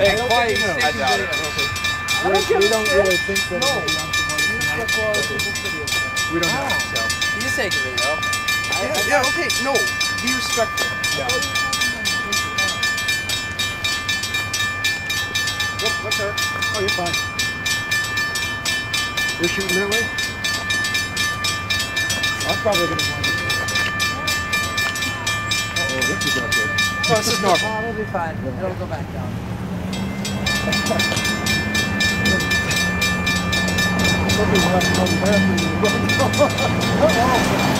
Hey, quiet. know. I doubt it. we, we don't really think that it'll be on tomorrow. We don't know, so. You just take a video. Yeah, yeah, okay, no. Be respectful. Yeah. What, what's that? Oh, you're fine. You're shooting that way? I'm probably gonna want it. Uh-oh, this is not good. Oh, this is normal. Oh, it'll be fine. It'll go back down. On the bathroom.